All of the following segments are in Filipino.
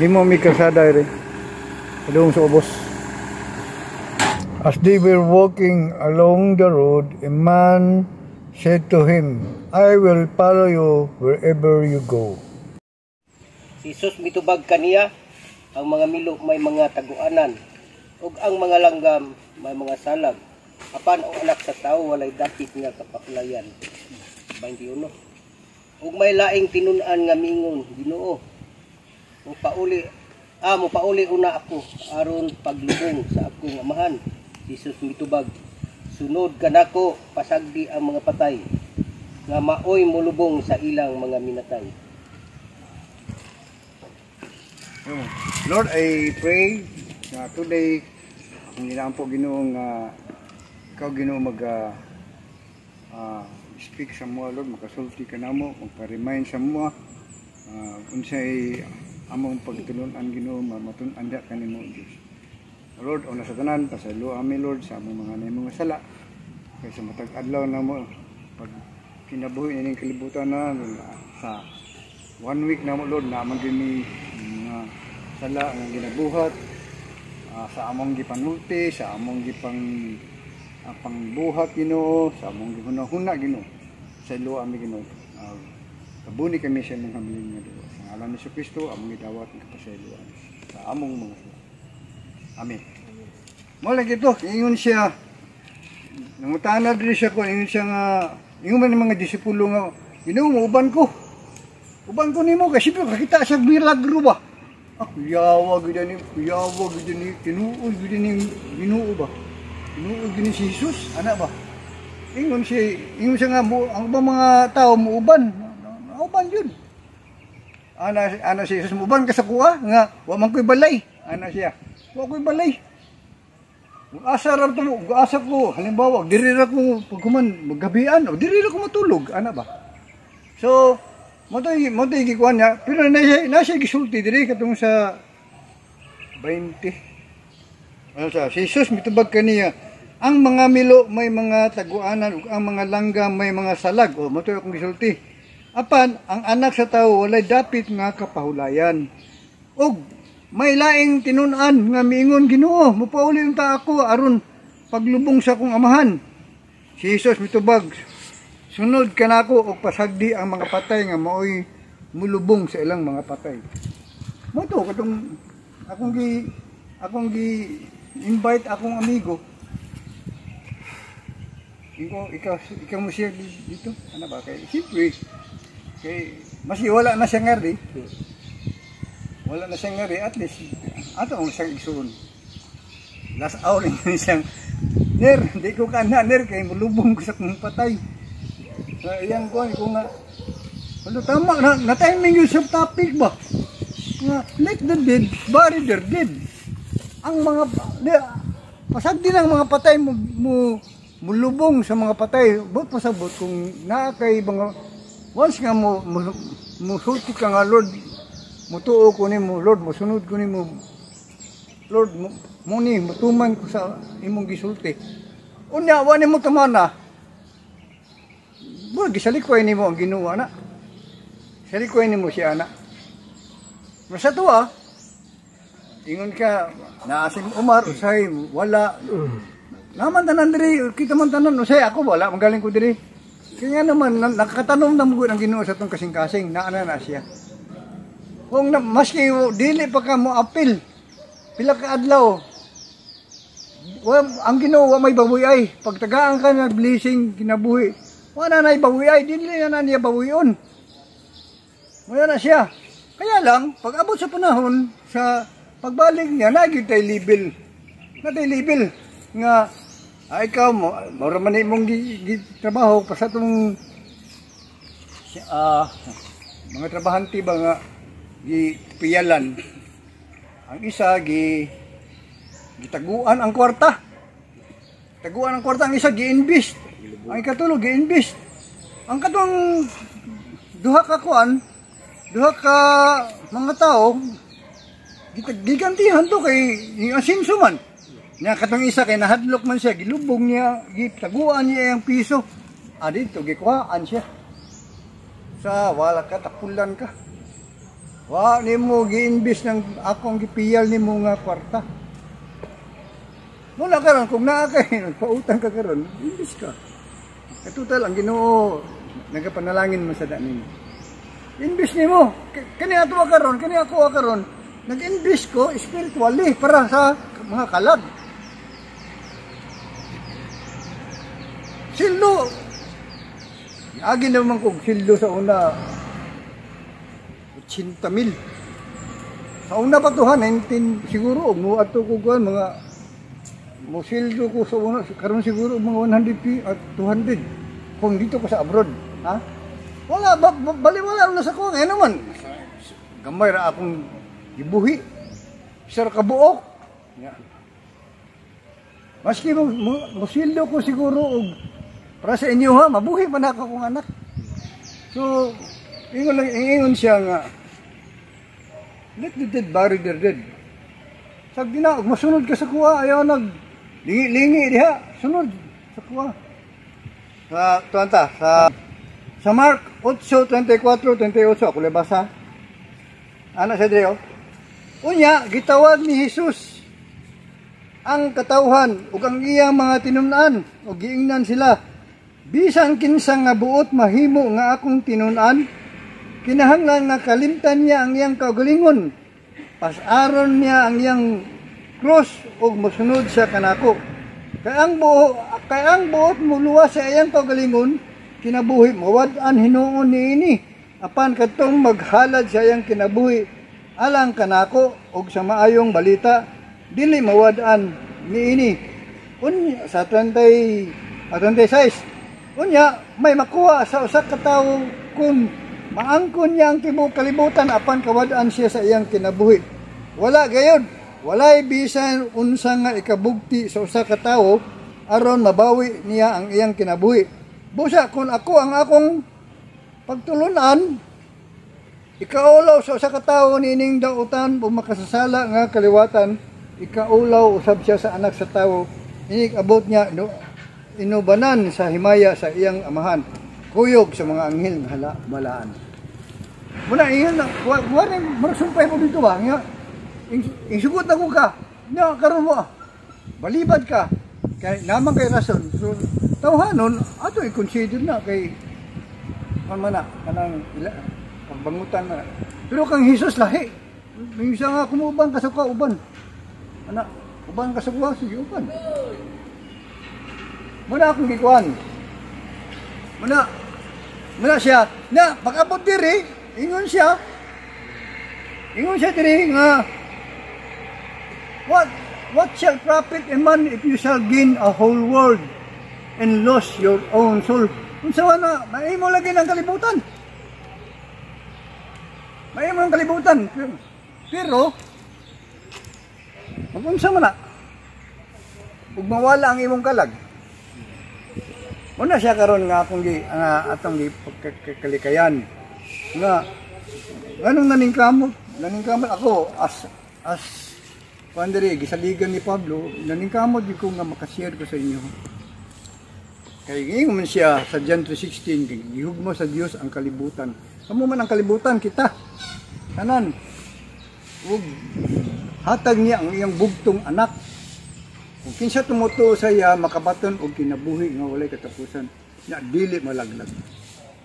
Limo mi kalsada rin. Padung sa ubos. As they were walking along the road, a man said to him, I will follow you wherever you go. Si Jesus mitubag kaniya, ang mga milo may mga taguanan, ug ang mga langgam may mga salag. Apan ang anak sa tao walay dakit nga kapakulayan. 21. Ug may laing tinunan nga mingon, Ginoo. Mo pauli ah mo pauli una ako aron paglubong sa akong amahan. Jesus mitubag. Sunod kanako pasagdi ang mga patay nga maoy mulubong sa ilang mga minatay. Oh, Lord, I pray na today, ang ginaan po ginoong uh, ikaw ginoo mag uh, uh, speak sa mga Lord, makasulti ka na mo, magpa-remind sa mga uh, kung sa'y among pagtulunan ginoo, matunan da ka ni mo, Diyos. Lord, una sa tanan, pasalo ami Lord sa among mga nay mga sala. Kaya sa matag adlaw na mo, pag kinabuhi ining kalibutan na sa one week na mo Lord, na magini mga sala nga ginabuhat ah, sa among gipanulti, sa among gipang uh, pangbuhat Ginoo, sa among gihuna-huna Ginoo. Sa ilo ami Ginoo. Uh, kabuni kami sa imong habilin nga duwa. Ngalan ni Kristo, among gidawat ng kapasayloan sa among mga sala. Amen. Mo lagi to, ingon siya. Nangutana diri siya ko, ingon siya nga, ingon man mga disipulo nga, Ginoo uban ko. Uban ko nimo kasi pero kakita sa milagro ba. Ah, kuyawa gid ni, kuyawa gid ni, tinuod gid ni Ginoo ba. Tinuod gid ni si Jesus, ana ba. Ingon siya, ingon siya nga mo, ang mga tao mo uban. Uban yun. Ana ana si Jesus mo uban ka sa kuha nga wa man koy balay. Ana siya. Wa koy balay. Asa ra to, ug asa ko, halimbawa, diri ra ko pagkuman maggabian, o diri ra ko matulog, ana ba. So, mo mo to gikuan niya, pero na siya na siya gisulti diri katong sa 20. Ano sa si Jesus mitubag kaniya, ang mga milo may mga taguanan ug ang mga langgam may mga salag. O mo to akong gisulti. Apan ang anak sa tao walay dapit nga kapahulayan. Og may laing tinunan nga miingon Ginoo, mupauli unta ako aron paglubong sa akong amahan. Si Jesus mitubag, sunod ka nako og pasagdi ang mga patay nga maoy mulubong sa ilang mga patay. Mo to katong akong gi akong gi invite akong amigo. Ikaw, ikaw, ikaw mo share dito? Ano ba? Kay, siyempre, kay, mas wala na siya nga rin wala na siyang ngari, at least, ato ang siyang igsoon. Last hour ni siyang, Ner, di ko ka na, Ner, kay mulubong ko sa kong patay. Sa iyang ko, ko nga, ano tama, na, na timing yung sa topic ba? Nga, let the dead, bury their dead. Ang mga, di, pasag din ang mga patay mo, mo mulubong sa mga patay. Bot pasabot kung nakakay mga, once nga mo, mo, mo sulti ka nga, Lord, mutuo ko nimo Lord mosunod ko nimo Lord mo muni mutuman ko sa imong gisulti. Unya wa nimo tamana. Bo gisalikoy nimo ang Ginoo na salikoy nimo si ana. Masa tuwa ingon ka naasim Umar usay wala. Naman tanan diri kita man tanan usay ako wala magaling ko diri kaya naman nakatanom na mo ang Ginoo sa tong kasing-kasing na ana na siya kung na, maski dili pa ka mo apil, pila ka adlaw, wa, ang Ginoo may baboy ay, pagtagaan ka ng blessing kinabuhi, wala na ibaboy ay, dili na na niya baboyon. Wala na siya. Kaya lang, pag abot sa panahon, sa pagbalik niya, naging tayo libel. Na tayo libel. Nga, ay ikaw mo, mara man imong trabaho pa sa itong uh, mga trabahante ba nga gi piyalan ang isa gi gitaguan ang kwarta. Taguan ang kwarta ang isa gi-invest. Ang ikatulo gi-invest. Ang katong duha ka kuan duha ka mga tao gigantihan to kay yung asinso niya katong isa kay nahadlok man siya gilubong niya gitaguan niya ang piso ah dito gikuhaan siya sa wala ka tapulan ka Wa nimo giimbis ng akong gipiyal nimo nga kwarta. Mula karon kung naa kay nagpautang ka karon, imbis ka. Katutal ang Ginoo nagapanalangin mo sa danin. Imbis nimo kani ato karon, kani ako karon, nag-imbis ko spiritually para sa mga kalag. Sildo. Agi naman kong sildo sa una 80 mil. Sa una pa to ha, 19 siguro, mo ato ko kuan mga mo sildo ko sa una, karon siguro mga 100 pi at 200 kung dito ko sa abroad, ha? Wala ba, ba bali wala na sa ko ngayon naman. Gamay ra akong gibuhi. Sir kabuok. Ya. Maski mo, mo, mo sildo ko siguro og para sa inyo ha, mabuhi man ako kong anak. So, ingon lang, ingon siya nga, let the dead bury their dead. Sag na, masunod ka sa kuha, ayaw nag, lingi-lingi diha, sunod sa kuha. Sa, tuwanta, sa, sa Mark 8, 24, 28, ako libasa. Anak sa Dreo. Unya, gitawag ni Jesus ang katawhan ug ang iyang mga tinun-an ug giingnan sila bisan kinsa nga buot mahimo nga akong tinun-an. Kinahanglan nga kalimtan niya ang iyang kaugalingon. Pasaron niya ang iyang cross ug mosunod sa kanako. Kay ang buo kay ang buot muluwas sa iyang kaugalingon kinabuhi mawad-an hinuon niini apan kadtong maghalad sa iyang kinabuhi alang kanako ug sa maayong balita dili mawad-an niini unya sa 20 ah, 26 unya may makuha sa usa ka tawo kung maangkon niya ang tibuok kalibutan apan kawad-an siya sa iyang kinabuhi. Wala gayod. Walay bisan unsa nga ikabugti sa usa ka tawo aron mabawi niya ang iyang kinabuhi. Busa kung ako ang akong pagtulunan ikaulaw sa usa ka tawo nining dautan o makasasala nga kaliwatan ikaulaw usab siya sa anak sa tawo inig abot niya no, inubanan sa himaya sa iyang amahan. Kuyog sa mga anghel nga hala balaan. Muna iyon na wa wa rin marasumpay mo dito ba? Nga isugot na ko ka. Nya karon mo. Balibad ka. Kay naman kay rason. So tawhanon ato i-consider na kay kan kanang ila pagbangutan na. Pero kang Hesus lahi. Minsan nga kumuban ka sa kauban. Ana uban ka sa kuha sige uban muna akong gikuan muna. Muna siya. Na pagabot diri ingon siya. Ingon siya diri nga what what shall profit a man if you shall gain a whole world and lose your own soul? Unsa na maimo lagi ng kalibutan. Maimo ang kalibutan. Pero, pero Magunsa man na. Ug mawala ang imong kalag. Una siya karon nga akong gi nga atong gi pagkalikayan nga ganong naning kamot, naning kamot ako as as Pandere, gisaligan ni Pablo, naning kamot di ko nga makashare ko sa inyo. Kay ngayon man siya sa John 3.16, kay gihugmo sa Dios ang kalibutan. Kamo man ang kalibutan kita. Tanan. Ug hatag niya ang iyang bugtong anak. Kung kinsa tumutuo sa iya, makabaton og kinabuhi nga walay katapusan. Na dili malaglag.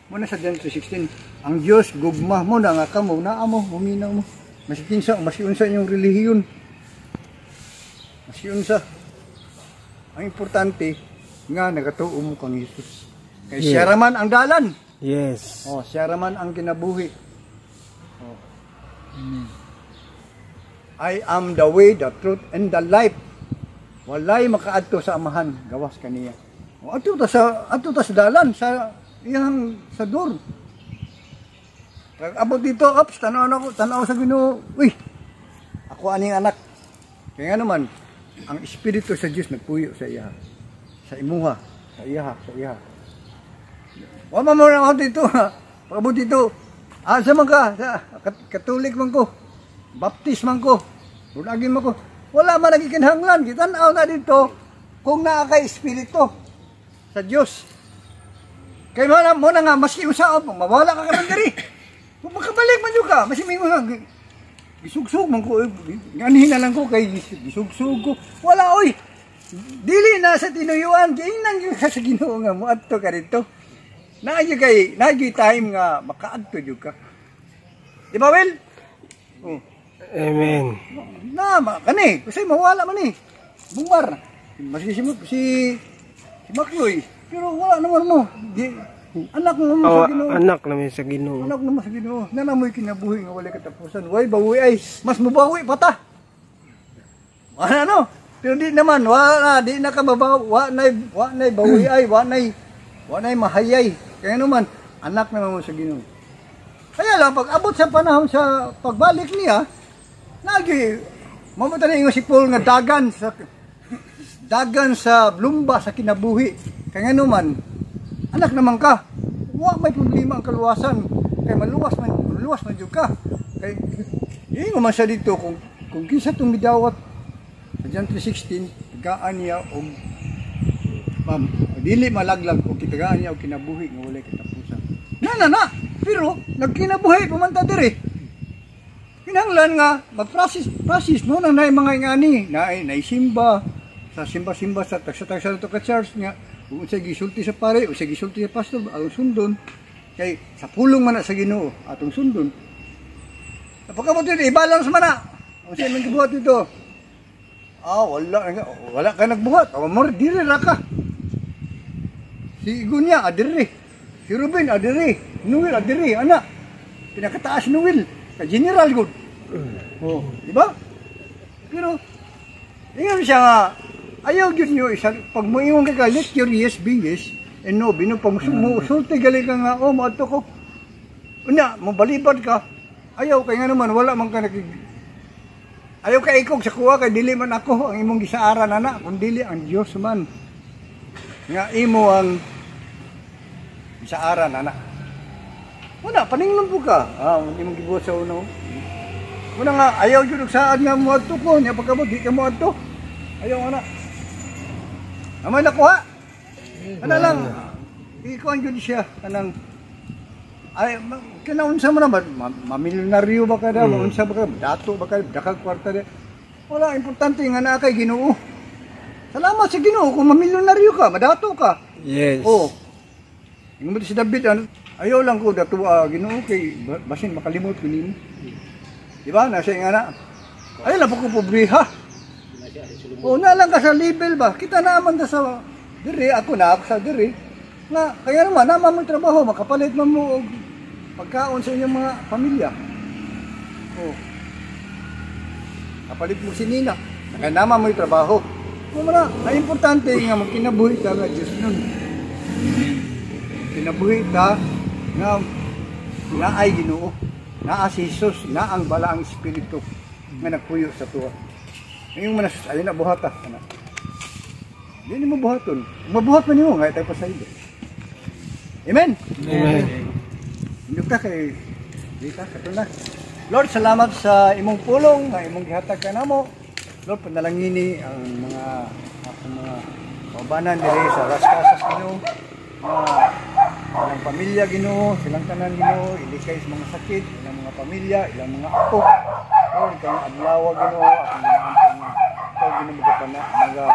Muna sa John 3.16, ang Dios gugma mo na nga kamo, naa mo, huminaw mo. Mas kinsa, mas unsa inyong relihiyon. Mas unsa. Ang importante, nga nagatuo mo kang Jesus. Kay Yeah. siya raman ang dalan. Yes. Oh, siya raman ang kinabuhi. Oh. I am the way, the truth, and the life. Walay makaadto sa amahan, gawas kaniya. O ato ta sa ato ta sa dalan sa iyang sa door. Pag abot dito, ups, tanaw na ko, tanaw sa Ginoo. Uy. Ako aning anak. Kaya nga naman, ang espiritu sa Dios nagpuyo sa iya. Sa imuha, sa iya, sa iya. Wa man mo na dito. Pagabot dito. Asa man ka? Sa, kat- katolik man ko. Baptist man ko. Bunagin man ko. Wala man nagikinhanglan. Kitanaw na dito kung naa kay espiritu sa Dios. Kay mo na, mo na nga, maski usaon, mawala ka karon diri. Kung makabalik man yun ka, masiming mo nga, gi- gisugsug man ko, eh, ganihin na lang ko kay gis- gisugsug ko. Wala, oy! Dili na sa tinuyuan, giingnan yun ka sa ginoo nga mo adto ka rito. Naadyo kay, naadyo time nga makaadto yun ka. Di ba, Will? Oh. Amen. Na, ma, kani, kasi mawala man eh. Bumbar. Maski si, si, si Makloy. Pero wala naman mo. Di, anak mo mo Oh, sa ginoo. anak namin sa Ginoo. Anak naman sa ginoo. Nanamoy kinabuhi nga wala katapusan. Way, bawi ay. Mas mabawi pa ta. Ano, ano? Pero di naman, wala, di na ka mabaw, wa na, wa na bawi ay, wa na, wa na mahayay. Kaya naman, anak naman mo sa ginoo. Kaya lang, pag abot sa panahon sa pagbalik niya, nagi, mamunta na si Paul nga dagan sa dagan sa lumba sa kinabuhi. Kaya naman, anak naman ka, wa may problema ang kaluwasan. Kaya maluwas man, maluwas man jud ka. Kay yun man siya dito kung kung kinsa tong midawat sa John 3:16, tagaan niya og ma'am, dili malaglag og kitagaan niya og kinabuhi nga walay katapusan. Na na na, pero nagkinabuhi pumanta diri. Kinahanglan nga mag-process process no na nay mga ingani na nay simba sa simba-simba sa tagsa-tagsa to ka church nga kung sa gisulti sa pare o sa gisulti sa pastor atong sundon kay sa pulong man sa Ginoo atong sundon. Napakabot yun i-balance man na. O siya man gibuhat dito? Ah wala wala ka nagbuhat. O mo dili ra ka. Si Gunya adiri. Si Ruben adiri. Noel adiri ana. Pinakataas Noel. Ka general good oh di ba pero ingat siya nga ayaw gyud niyo isa. Pag mo ingon ka ka, let your yes be yes and no bino pag mo sulti gali ka nga oh maadto ko. Unya mo balibad ka. Ayaw kay nga naman wala man ka nakig ayaw ka ikog sa kuha kay dili man ako ang imong gisaaran ana kun dili ang Dios man. Nga imo ang gisaaran ana wala paninglan po ka. Ah hindi mo gibuhat sa uno Muna nga, ayaw yun saan nga mo adto ko, niya pagkabot, di ka mo adto. Ayaw ana. Amay nakuha. Ano lang, ikuan yun siya, kanang, ay, kinaunsa mo naman, ma, mamilyonaryo ba ka daw, maunsa ba ka, dato ba ka, dakag kwarta de. Wala, importante nga na kay ginoo. Salamat sa ginoo, kung mamilyonaryo ka, madato ka. Yes. Oo. Yung mo si David, ano, ayaw lang ko dato ah, ginoo kay ba- basin makalimot ko nimo. Di ba? Nasa nga na. Ayaw lang po ko pobriha. O na lang ka sa level ba? Kita naman ta sa diri, ako na ako sa diri. Na, kaya naman, naman mo trabaho, makapalit man mo og pagkaon sa inyong mga pamilya. O. Kapalit mo si Nina. Kaya naman mo yung trabaho. Na, ang importante nga magkinabuhi ka nga Diyos nun kinabuhi ta nga naay Ginoo naa si Jesus na ang balaang espiritu nga nagpuyo sa tuwa. Ngayon mo na sus ayun na buhata ana hindi mo buhaton. Mabuhat man nimo nga tayo pa sa iyo. Amen? Amen. hindi ka kay di ka kato na. Lord salamat sa imong pulong nga imong gihatag ka namo. Lord panalangini ang mga akong mga kaubanan diri sa Las Casas Ginoo nga ilang pamilya Ginoo, silang tanan Ginoo, ilikay sa mga sakit, ilang mga pamilya, ilang mga apo. Lord, kang adlaw Ginoo, akong ginaantong nga ikaw Ginoo mga mga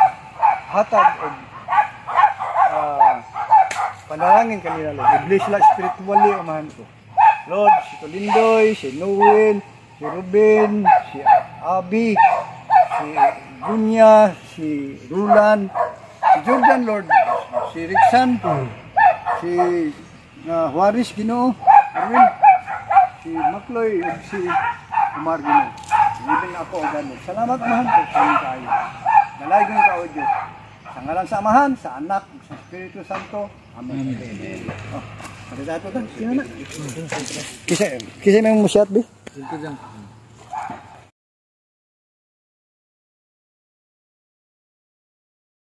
hatag og ah, panalangin kanila Lord. I-bless sila spiritually amahan ko. Lord, si Tolindoy, si Noel, si Ruben, si Abi, si Gunya, si Rulan, si Jordan Lord, si Rixan, si uh, Juarez Ginoo, Erwin, si Makloy, ug si Umar Ginoo. Ibig ako o ganun. Salamat mahal ko sa inyo kayo. Nalagang ka o Diyos. Sa ngalan sa Amahan, sa Anak, sa Espiritu Santo. Amen. Oh, Pagkatato ta, sino na? Kisa, kisa may musyat, be?